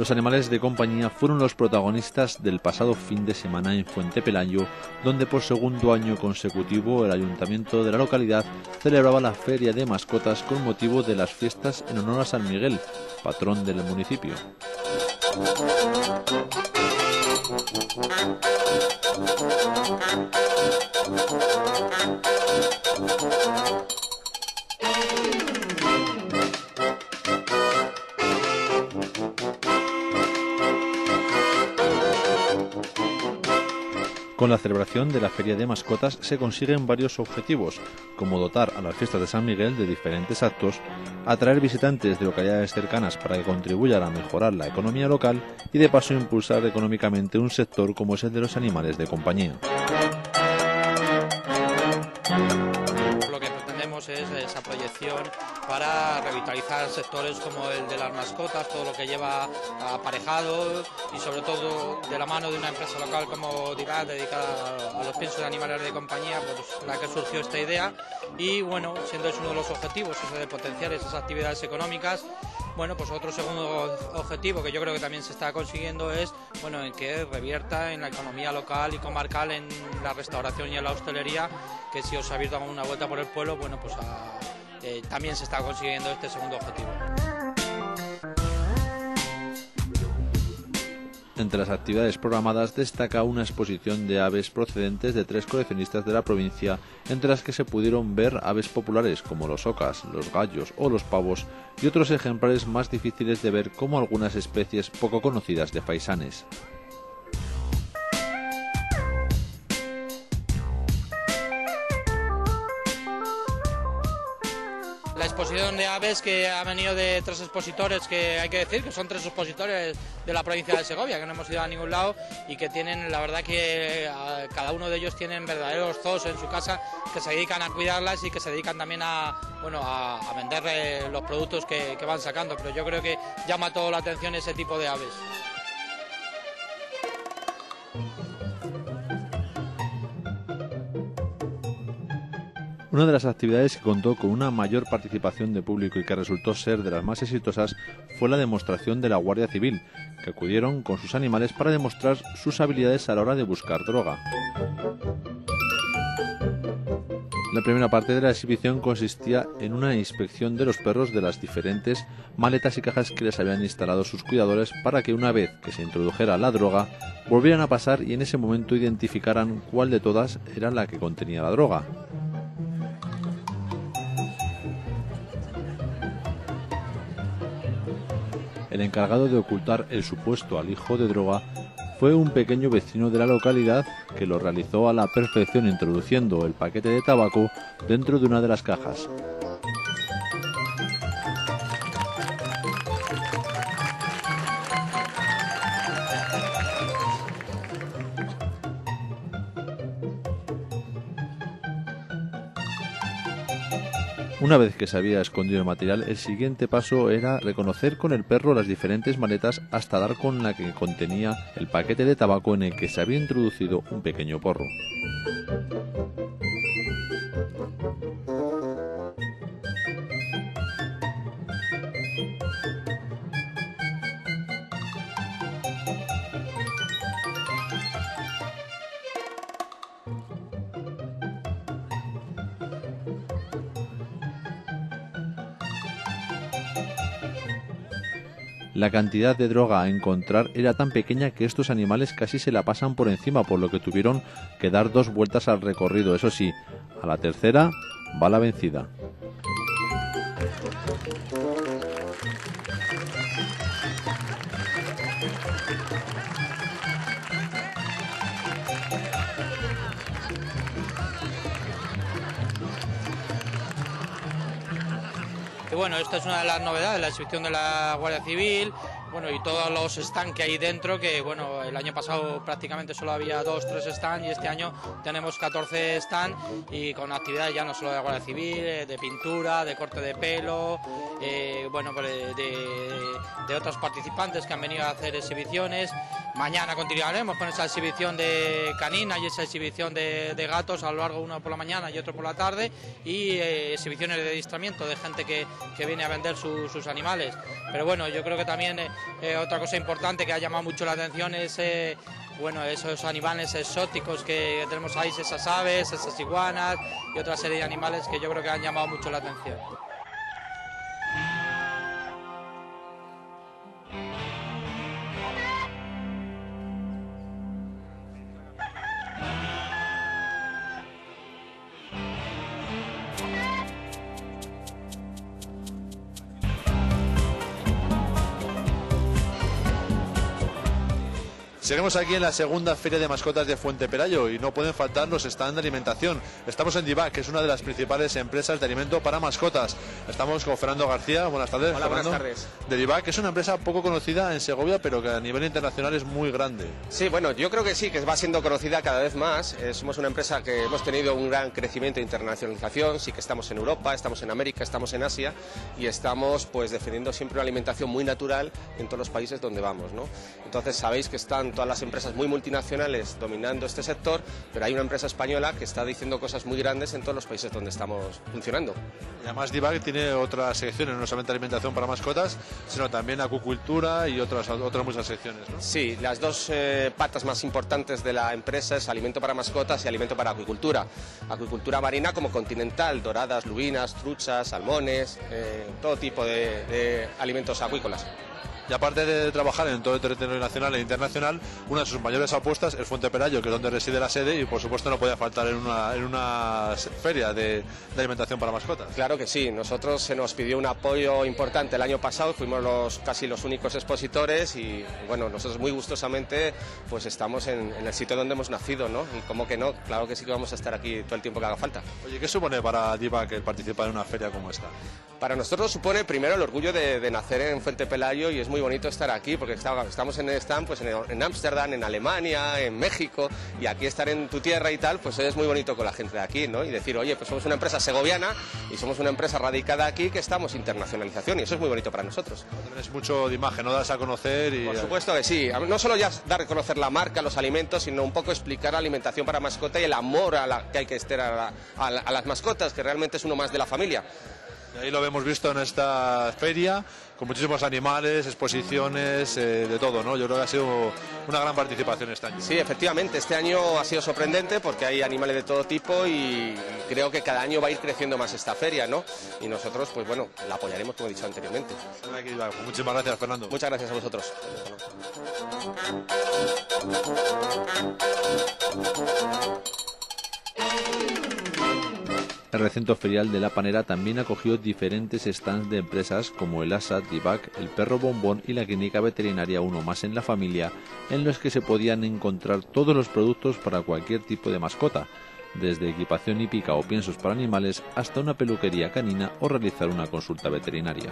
Los animales de compañía fueron los protagonistas del pasado fin de semana en Fuente Pelayo, donde por segundo año consecutivo el ayuntamiento de la localidad celebraba la feria de mascotas con motivo de las fiestas en honor a San Miguel, patrón del municipio. Con la celebración de la Feria de Mascotas se consiguen varios objetivos, como dotar a las fiestas de San Miguel de diferentes actos, atraer visitantes de localidades cercanas para que contribuyan a mejorar la economía local y de paso impulsar económicamente un sector como es el de los animales de compañía. Lo que pretendemos es esa proyección para revitalizar sectores como el de las mascotas, todo lo que lleva aparejado y sobre todo de la mano de una empresa local como DIVAT dedicada a los piensos de animales de compañía, pues la que surgió esta idea. Y bueno, siendo ese uno de los objetivos, eso de potenciar esas actividades económicas, bueno, pues otro segundo objetivo que yo creo que también se está consiguiendo es, bueno, en que revierta en la economía local y comarcal, en la restauración y en la hostelería, que si os habéis dado una vuelta por el pueblo, bueno, pues a eh, también se está consiguiendo este segundo objetivo. Entre las actividades programadas destaca una exposición de aves procedentes de tres coleccionistas de la provincia, entre las que se pudieron ver aves populares como los ocas, los gallos o los pavos y otros ejemplares más difíciles de ver como algunas especies poco conocidas de faisanes. La exposición de aves que ha venido de tres expositores, que hay que decir que son tres expositores de la provincia de Segovia, que no hemos ido a ningún lado y que tienen, la verdad que cada uno de ellos tienen verdaderos zoos en su casa que se dedican a cuidarlas y que se dedican también a, bueno, a, vender eh, los productos que, que van sacando, pero yo creo que llama toda la atención ese tipo de aves. Una de las actividades que contó con una mayor participación de público y que resultó ser de las más exitosas fue la demostración de la Guardia Civil, que acudieron con sus animales para demostrar sus habilidades a la hora de buscar droga. La primera parte de la exhibición consistía en una inspección de los perros de las diferentes maletas y cajas que les habían instalado sus cuidadores para que una vez que se introdujera la droga volvieran a pasar y en ese momento identificaran cuál de todas era la que contenía la droga. El encargado de ocultar el supuesto alijo de droga fue un pequeño vecino de la localidad que lo realizó a la perfección introduciendo el paquete de tabaco dentro de una de las cajas. Una vez que se había escondido el material, el siguiente paso era reconocer con el perro las diferentes maletas hasta dar con la que contenía el paquete de tabaco en el que se había introducido un pequeño porro. La cantidad de droga a encontrar era tan pequeña que estos animales casi se la pasan por encima, por lo que tuvieron que dar dos vueltas al recorrido. Eso sí, a la tercera va la vencida. Bueno, esta es una de las novedades, la exhibición de la Guardia Civil, bueno, y todos los stands que hay dentro, que bueno, el año pasado prácticamente solo había dos, tres stands y este año tenemos 14 stands y con actividades ya no solo de Guardia Civil, eh, de pintura, de corte de pelo, eh, bueno, pues de, otros participantes que han venido a hacer exhibiciones. Mañana continuaremos con esa exhibición de canina y esa exhibición de, gatos a lo largo uno por la mañana y otro por la tarde y eh, exhibiciones de distramiento de gente que, viene a vender sus animales. Pero bueno, yo creo que también otra cosa importante que ha llamado mucho la atención es eh, bueno, esos animales exóticos que tenemos ahí, esas aves, esas iguanas y otra serie de animales que yo creo que han llamado mucho la atención. Seguimos aquí en la segunda feria de mascotas de Fuente Pelayo y no pueden faltar los stands de alimentación. Estamos en Divac, que es una de las principales empresas de alimento para mascotas. Estamos con Fernando García. Buenas tardes. Hola, buenas tardes. De Divac, que es una empresa poco conocida en Segovia, pero que a nivel internacional es muy grande. Sí, bueno, yo creo que sí, que va siendo conocida cada vez más. Eh, somos una empresa que hemos tenido un gran crecimiento e internacionalización. Sí que estamos en Europa, estamos en América, estamos en Asia y estamos pues defendiendo siempre una alimentación muy natural en todos los países donde vamos, ¿no? Entonces sabéis que están todas las empresas muy multinacionales dominando este sector, pero hay una empresa española que está diciendo cosas muy grandes en todos los países donde estamos funcionando. Y además Divag tiene otras secciones, no solamente alimentación para mascotas, sino también acuicultura y otras, otras muchas secciones. ¿no? Sí, las dos eh, patas más importantes de la empresa es alimento para mascotas y alimento para acuicultura. Acuicultura marina como continental, doradas, lubinas, truchas, salmones, eh, todo tipo de alimentos acuícolas. Y aparte de trabajar en todo el territorio nacional e internacional, una de sus mayores apuestas es Fuente Pelayo, que es donde reside la sede y por supuesto no podía faltar en una, en una feria de, alimentación para mascotas. Claro que sí, nosotros se nos pidió un apoyo importante el año pasado, fuimos los, casi los únicos expositores y bueno, nosotros muy gustosamente pues estamos en, el sitio donde hemos nacido, ¿no? Y como que no, claro que sí que vamos a estar aquí todo el tiempo que haga falta. Oye, ¿qué supone para Diva que participar en una feria como esta? Para nosotros supone primero el orgullo de, de nacer en Fuente Pelayo y es muy bonito estar aquí porque estamos en el stand pues en Ámsterdam, en, Alemania, en México y aquí estar en tu tierra y tal, pues es muy bonito con la gente de aquí, ¿no? Y decir, oye, pues somos una empresa segoviana y somos una empresa radicada aquí que estamos internacionalización y eso es muy bonito para nosotros. Es mucho de imagen, ¿no? Das a conocer y... Por supuesto que sí, no solo ya dar a conocer la marca, los alimentos, sino un poco explicar la alimentación para mascota y el amor a la, que hay que estar a las mascotas, que realmente es uno más de la familia. Ahí lo hemos visto en esta feria, con muchísimos animales, exposiciones, eh, de todo, ¿no? Yo creo que ha sido una gran participación este año. Sí, efectivamente, este año ha sido sorprendente porque hay animales de todo tipo y creo que cada año va a ir creciendo más esta feria, ¿no? Y nosotros, pues bueno, la apoyaremos como he dicho anteriormente. Muchísimas gracias, Fernando. Muchas gracias a vosotros. El recinto ferial de La Panera también acogió diferentes stands de empresas como el ASA, Divac, el Perro Bombón y la Clínica Veterinaria Uno Más en la Familia, en los que se podían encontrar todos los productos para cualquier tipo de mascota, desde equipación hípica o piensos para animales hasta una peluquería canina o realizar una consulta veterinaria.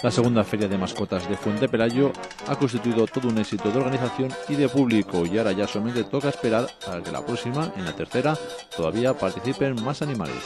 La segunda feria de mascotas de Fuente Pelayo ha constituido todo un éxito de organización y de público y ahora ya solamente toca esperar a que la próxima, en la tercera, todavía participen más animales.